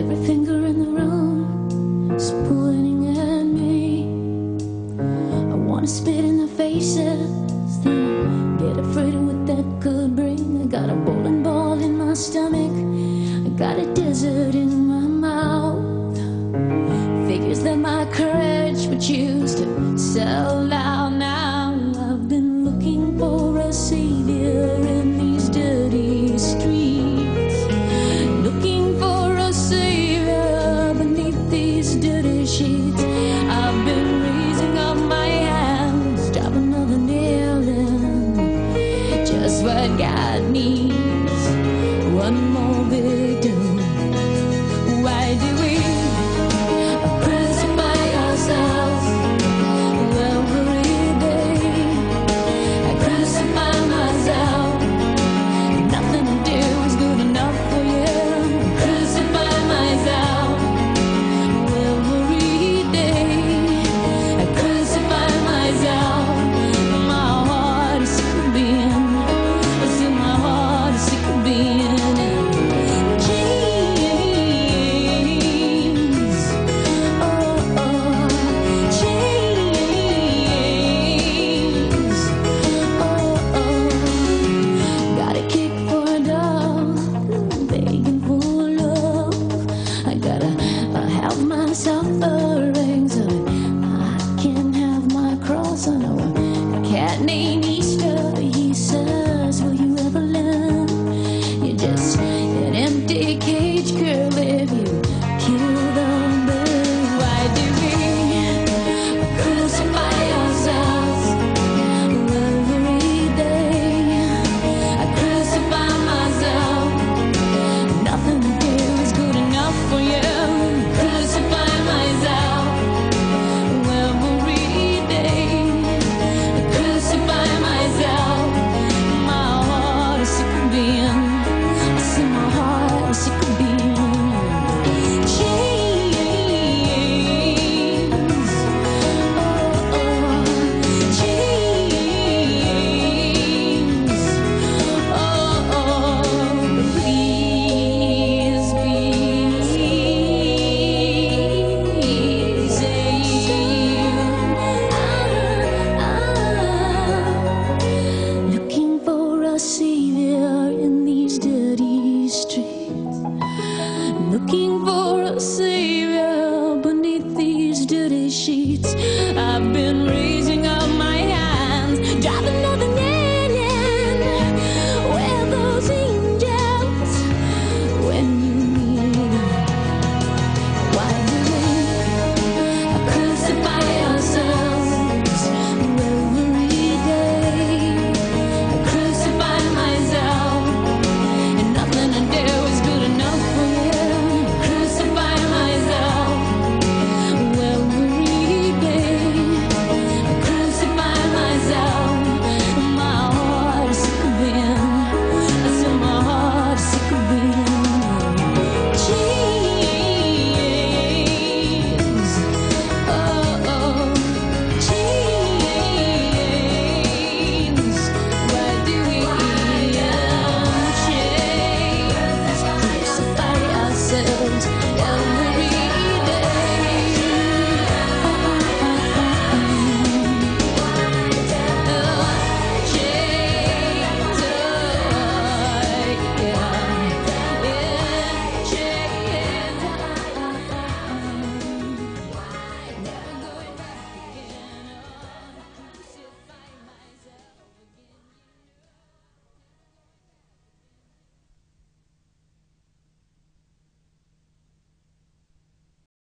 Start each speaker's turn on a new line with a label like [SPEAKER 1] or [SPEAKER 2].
[SPEAKER 1] Every finger in the room is pointing at me. I wanna spit in their faces, then get afraid of what that could bring. I got a bowling ball in my stomach, I got a desert in my mouth. Figures that my courage would choose to. got me. Yes. streets.